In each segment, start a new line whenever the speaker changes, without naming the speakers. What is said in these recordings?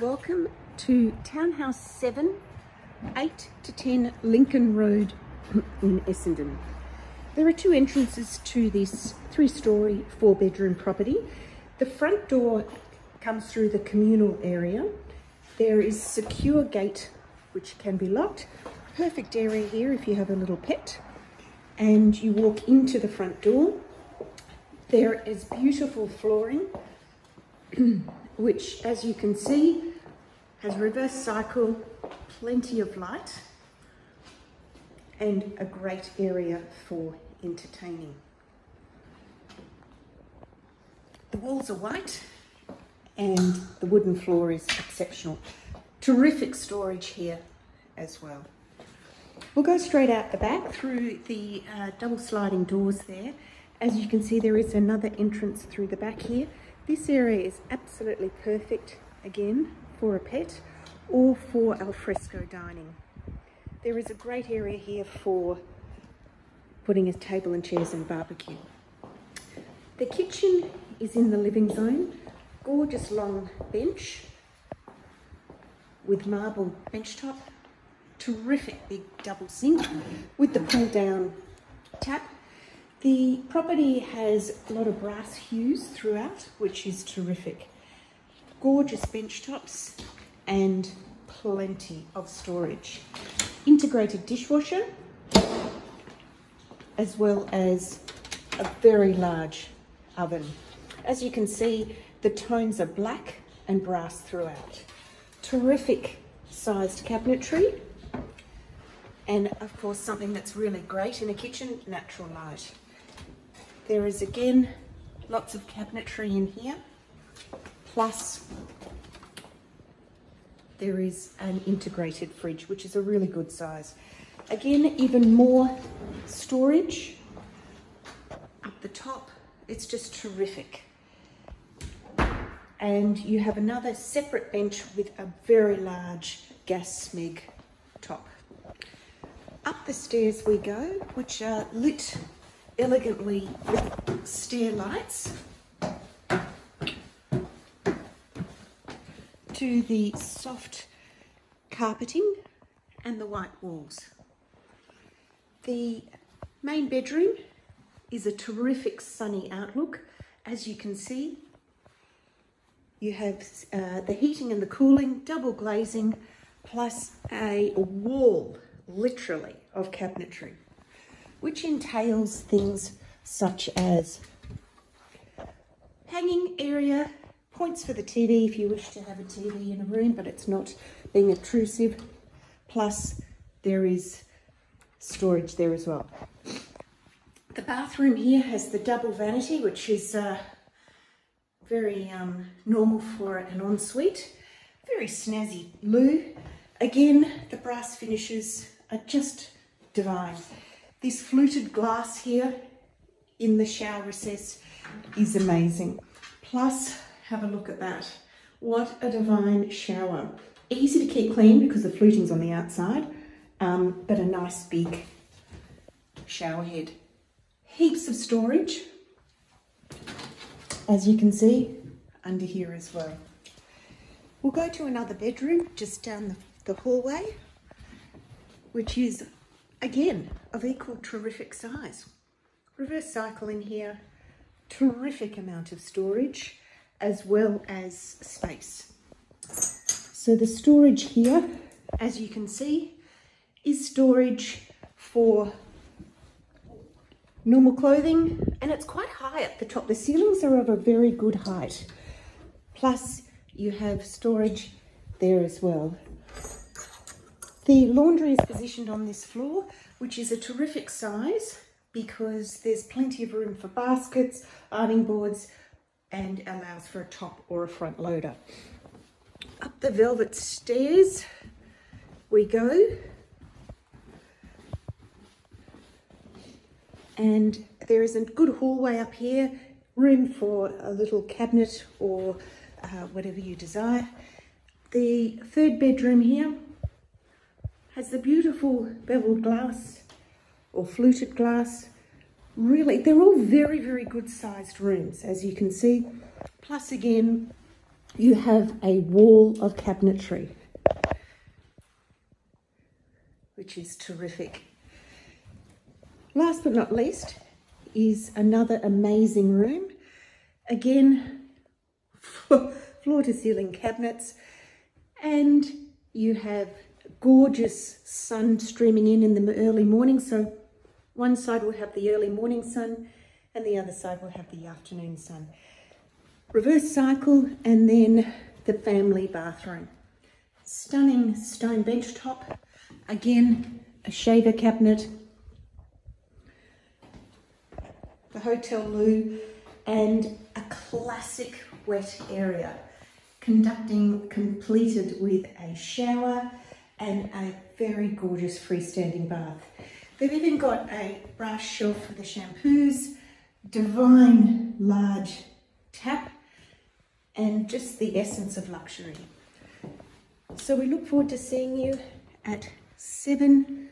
Welcome to Townhouse 7, 8 to 10 Lincoln Road in Essendon. There are two entrances to this three-storey, four-bedroom property. The front door comes through the communal area. There is secure gate which can be locked. Perfect area here if you have a little pet. And you walk into the front door. There is beautiful flooring which as you can see has reverse cycle, plenty of light and a great area for entertaining. The walls are white and the wooden floor is exceptional. Terrific storage here as well. We'll go straight out the back through the uh, double sliding doors there. As you can see, there is another entrance through the back here. This area is absolutely perfect, again, for a pet or for alfresco dining. There is a great area here for putting a table and chairs and barbecue. The kitchen is in the living zone. Gorgeous long bench with marble bench top. Terrific big double sink with the pull down tap. The property has a lot of brass hues throughout, which is terrific. Gorgeous bench tops and plenty of storage. Integrated dishwasher, as well as a very large oven. As you can see, the tones are black and brass throughout. Terrific sized cabinetry. And of course, something that's really great in a kitchen, natural light. There is again, lots of cabinetry in here, plus there is an integrated fridge, which is a really good size. Again, even more storage up the top. It's just terrific. And you have another separate bench with a very large gas smeg top. Up the stairs we go, which are lit elegantly with stair lights. To the soft carpeting and the white walls. The main bedroom is a terrific sunny outlook. As you can see, you have uh, the heating and the cooling, double glazing, plus a wall, literally, of cabinetry, which entails things such as hanging area points for the TV if you wish to have a TV in a room, but it's not being obtrusive. Plus, there is storage there as well. The bathroom here has the double vanity, which is uh, very um, normal for an ensuite. Very snazzy loo. Again, the brass finishes are just divine. This fluted glass here in the shower recess is amazing. Plus, have a look at that. What a divine shower. Easy to keep clean because the fluting's on the outside, um, but a nice big shower head. Heaps of storage, as you can see, under here as well. We'll go to another bedroom just down the, the hallway, which is, again, of equal terrific size. Reverse cycle in here, terrific amount of storage as well as space. So the storage here, as you can see, is storage for normal clothing and it's quite high at the top. The ceilings are of a very good height. Plus you have storage there as well. The laundry is positioned on this floor, which is a terrific size because there's plenty of room for baskets, ironing boards, and allows for a top or a front loader. Up the velvet stairs we go. And there is a good hallway up here, room for a little cabinet or uh, whatever you desire. The third bedroom here has the beautiful beveled glass or fluted glass really, they're all very, very good sized rooms, as you can see. Plus again, you have a wall of cabinetry, which is terrific. Last but not least is another amazing room. Again, floor to ceiling cabinets, and you have gorgeous sun streaming in in the early morning. So one side will have the early morning sun and the other side will have the afternoon sun. Reverse cycle and then the family bathroom. Stunning stone bench top. Again, a shaver cabinet. The hotel loo and a classic wet area. Conducting completed with a shower and a very gorgeous freestanding bath. They've even got a brass shelf for the shampoos, divine large tap, and just the essence of luxury. So we look forward to seeing you at 7,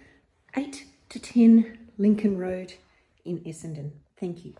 8 to 10 Lincoln Road in Essendon. Thank you.